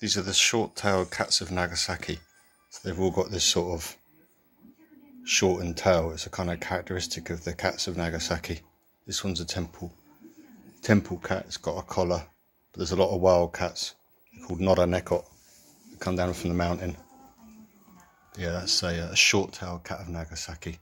These are the short-tailed cats of Nagasaki. So they've all got this sort of shortened tail. It's a kind of characteristic of the cats of Nagasaki. This one's a temple temple cat. It's got a collar. But there's a lot of wild cats called Noda They come down from the mountain. Yeah, that's a, uh, a short-tailed cat of Nagasaki.